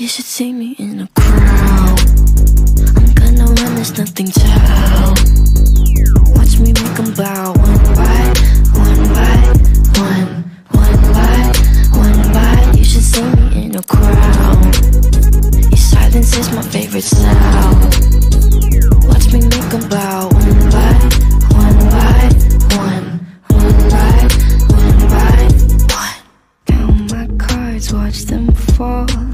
You should see me in a crowd. I'm gonna run, there's nothing to help Watch me make them bow. One by, one by, one One by, one by. You should see me in a crowd. Your silence is my favorite sound. Watch me make them bow. One by, one by, one One by, one by, one Count my cards, watch them fall.